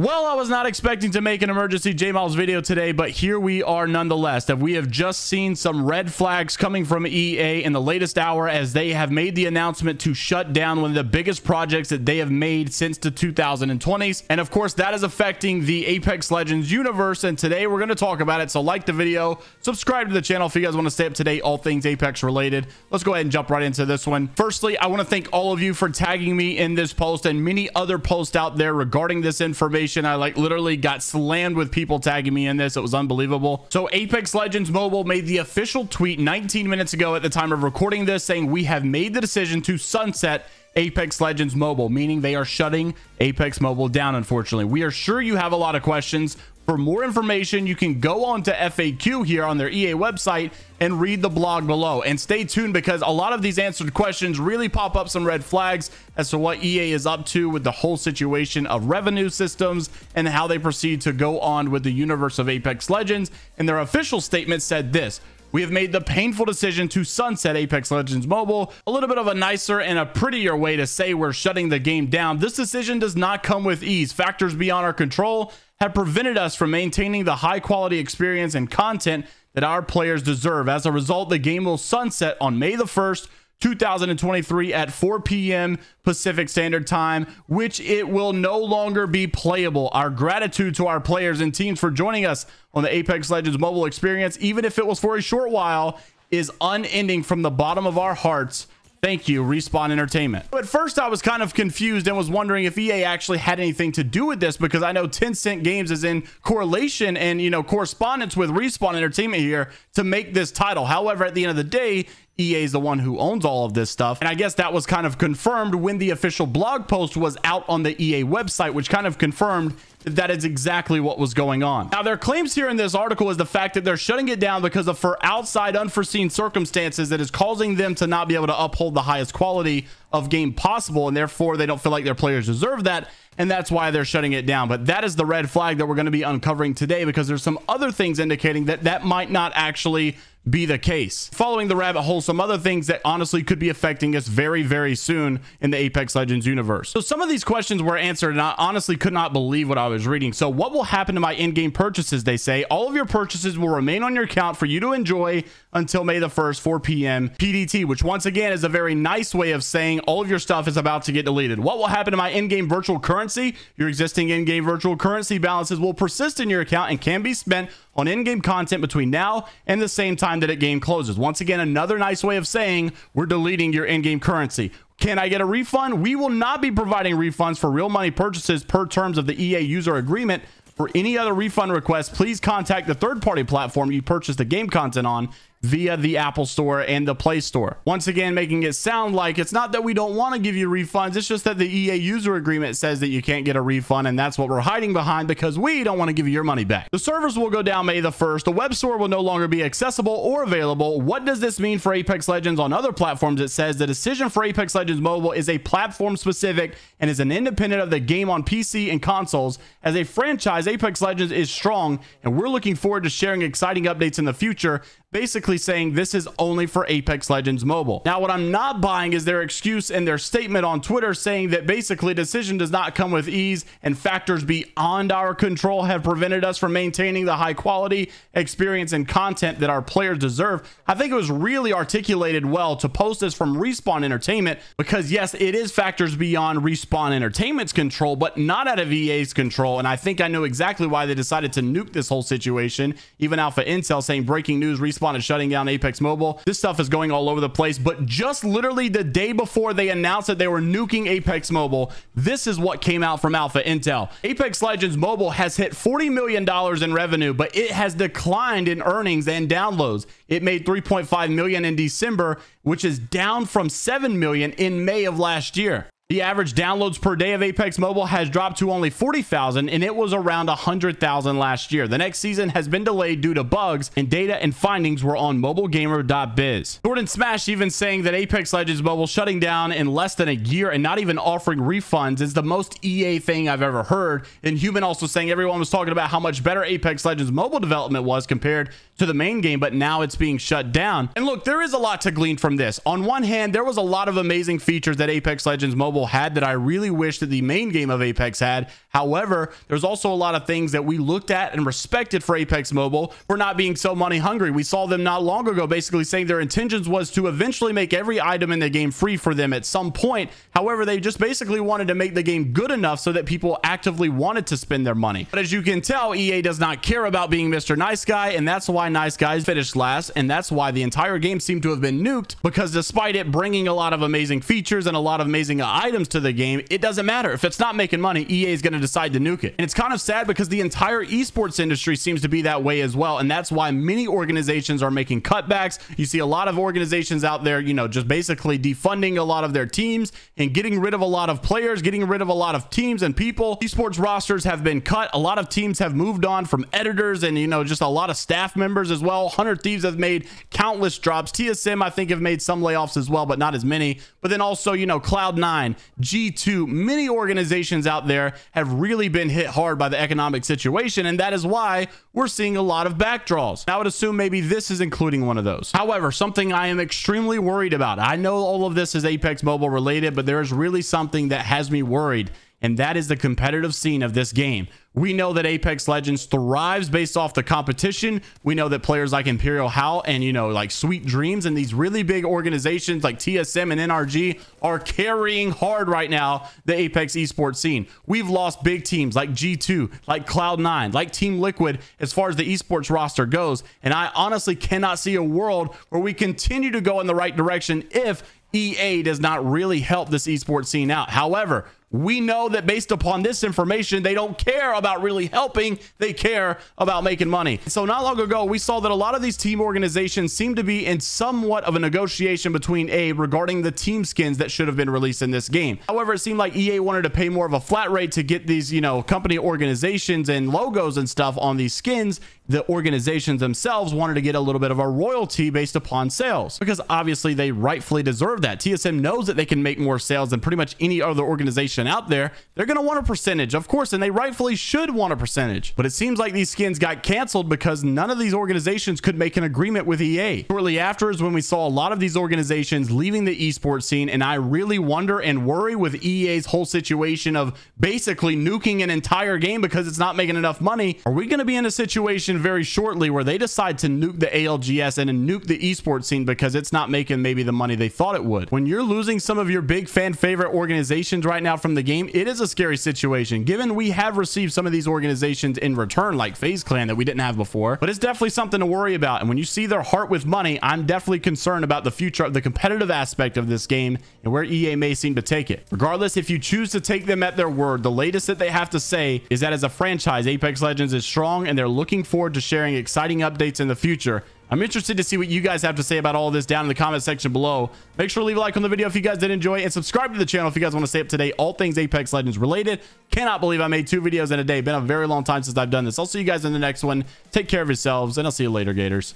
Well, I was not expecting to make an emergency JMeyels video today, but here we are nonetheless. That we have just seen some red flags coming from EA in the latest hour as they have made the announcement to shut down one of the biggest projects that they have made since the 2020s. And of course, that is affecting the Apex Legends universe. And today we're going to talk about it. So like the video, subscribe to the channel if you guys want to stay up to date, all things Apex related. Let's go ahead and jump right into this one. Firstly, I want to thank all of you for tagging me in this post and many other posts out there regarding this information I like literally got slammed with people tagging me in this. It was unbelievable. So Apex Legends Mobile made the official tweet 19 minutes ago at the time of recording this saying we have made the decision to sunset Apex Legends Mobile, meaning they are shutting Apex Mobile down, unfortunately. We are sure you have a lot of questions. For more information, you can go on to FAQ here on their EA website and read the blog below. And stay tuned because a lot of these answered questions really pop up some red flags as to what EA is up to with the whole situation of revenue systems and how they proceed to go on with the universe of Apex Legends. And their official statement said this we have made the painful decision to sunset Apex Legends Mobile. A little bit of a nicer and a prettier way to say we're shutting the game down. This decision does not come with ease. Factors beyond our control have prevented us from maintaining the high quality experience and content that our players deserve. As a result, the game will sunset on May the 1st 2023 at 4 p.m. Pacific Standard Time, which it will no longer be playable. Our gratitude to our players and teams for joining us on the Apex Legends mobile experience, even if it was for a short while, is unending from the bottom of our hearts. Thank you, Respawn Entertainment. At first, I was kind of confused and was wondering if EA actually had anything to do with this because I know Tencent Games is in correlation and, you know, correspondence with Respawn Entertainment here to make this title. However, at the end of the day, EA is the one who owns all of this stuff. And I guess that was kind of confirmed when the official blog post was out on the EA website, which kind of confirmed that is exactly what was going on. Now, their claims here in this article is the fact that they're shutting it down because of for outside unforeseen circumstances that is causing them to not be able to uphold the highest quality of game possible. And therefore, they don't feel like their players deserve that. And that's why they're shutting it down. But that is the red flag that we're going to be uncovering today because there's some other things indicating that that might not actually be the case. Following the rabbit hole, some other things that honestly could be affecting us very, very soon in the Apex Legends universe. So some of these questions were answered and I honestly could not believe what I was reading. So what will happen to my in-game purchases? They say all of your purchases will remain on your account for you to enjoy until May the 1st, 4 p.m. PDT, which once again is a very nice way of saying all of your stuff is about to get deleted. What will happen to my in-game virtual currency? Your existing in-game virtual currency balances will persist in your account and can be spent on in-game content between now and the same time that a game closes. Once again, another nice way of saying we're deleting your in-game currency. Can I get a refund? We will not be providing refunds for real money purchases per terms of the EA user agreement. For any other refund requests, please contact the third-party platform you purchased the game content on via the Apple Store and the Play Store. Once again, making it sound like it's not that we don't want to give you refunds, it's just that the EA user agreement says that you can't get a refund, and that's what we're hiding behind because we don't want to give you your money back. The servers will go down May the 1st. The web store will no longer be accessible or available. What does this mean for Apex Legends on other platforms? It says the decision for Apex Legends Mobile is a platform specific and is an independent of the game on PC and consoles. As a franchise, Apex Legends is strong, and we're looking forward to sharing exciting updates in the future basically saying this is only for Apex Legends Mobile. Now, what I'm not buying is their excuse and their statement on Twitter saying that basically decision does not come with ease and factors beyond our control have prevented us from maintaining the high quality experience and content that our players deserve. I think it was really articulated well to post this from Respawn Entertainment because yes, it is factors beyond Respawn Entertainment's control, but not out of EA's control. And I think I know exactly why they decided to nuke this whole situation. Even Alpha Intel saying breaking news, Respawn Respawn is shutting down Apex Mobile. This stuff is going all over the place, but just literally the day before they announced that they were nuking Apex Mobile, this is what came out from Alpha Intel. Apex Legends Mobile has hit $40 million in revenue, but it has declined in earnings and downloads. It made 3.5 million in December, which is down from 7 million in May of last year. The average downloads per day of Apex Mobile has dropped to only 40,000 and it was around 100,000 last year. The next season has been delayed due to bugs and data and findings were on mobilegamer.biz. Jordan Smash even saying that Apex Legends Mobile shutting down in less than a year and not even offering refunds is the most EA thing I've ever heard. And Human also saying everyone was talking about how much better Apex Legends mobile development was compared to the main game, but now it's being shut down. And look, there is a lot to glean from this. On one hand, there was a lot of amazing features that Apex Legends Mobile Had that I really wish that the main game of Apex had. However, there's also a lot of things that we looked at and respected for Apex Mobile for not being so money hungry. We saw them not long ago basically saying their intentions was to eventually make every item in the game free for them at some point. However, they just basically wanted to make the game good enough so that people actively wanted to spend their money. But as you can tell, EA does not care about being Mr. Nice Guy, and that's why Nice Guys finished last, and that's why the entire game seemed to have been nuked, because despite it bringing a lot of amazing features and a lot of amazing items to the game, it doesn't matter. If it's not making money, EA is going to decide to nuke it. And it's kind of sad because the entire esports industry seems to be that way as well, and that's why many organizations are making cutbacks. You see a lot of organizations out there, you know, just basically defunding a lot of their teams and getting rid of a lot of players, getting rid of a lot of teams and people. Esports rosters have been cut. A lot of teams have moved on from editors and, you know, just a lot of staff members as well. 100 Thieves have made countless drops. TSM, I think, have made some layoffs as well, but not as many. But then also, you know, Cloud9, G2, many organizations out there have really been hit hard by the economic situation. And that is why we're seeing a lot of backdraws. I would assume maybe this is including one of those. However, something I am extremely worried about. I know all of this is Apex Mobile related, but there is really something that has me worried and that is the competitive scene of this game. We know that Apex Legends thrives based off the competition. We know that players like ImperialHal and, you know, like Sweet Dreams and these really big organizations like TSM and NRG are carrying hard right now the Apex esports scene. We've lost big teams like G2, like Cloud9, like Team Liquid as far as the esports roster goes. And I honestly cannot see a world where we continue to go in the right direction if EA does not really help this esports scene out. However, we know that based upon this information, they don't care about really helping. They care about making money. So not long ago, we saw that a lot of these team organizations seem to be in somewhat of a negotiation between EA regarding the team skins that should have been released in this game. However, it seemed like EA wanted to pay more of a flat rate to get these, you know, company organizations and logos and stuff on these skins. The organizations themselves wanted to get a little bit of a royalty based upon sales because obviously they rightfully deserve that. TSM knows that they can make more sales than pretty much any other organization out there, they're going to want a percentage, of course, and they rightfully should want a percentage. But it seems like these skins got canceled because none of these organizations could make an agreement with EA. Shortly after is when we saw a lot of these organizations leaving the esports scene, and I really wonder and worry with EA's whole situation of basically nuking an entire game because it's not making enough money. Are we going to be in a situation very shortly where they decide to nuke the ALGS and nuke the esports scene because it's not making maybe the money they thought it would? When you're losing some of your big fan favorite organizations right now from from the game, it is a scary situation given we have received some of these organizations in return like FaZe Clan that we didn't have before, but it's definitely something to worry about. And when you see their heart with money, I'm definitely concerned about the future of the competitive aspect of this game and where EA may seem to take it. Regardless, if you choose to take them at their word, the latest that they have to say is that as a franchise, Apex Legends is strong and they're looking forward to sharing exciting updates in the future I'm interested to see what you guys have to say about all this down in the comment section below. Make sure to leave a like on the video if you guys did enjoy and subscribe to the channel if you guys want to stay up to date all things Apex Legends related. Cannot believe I made two videos in a day. Been a very long time since I've done this. I'll see you guys in the next one. Take care of yourselves and I'll see you later, Gators.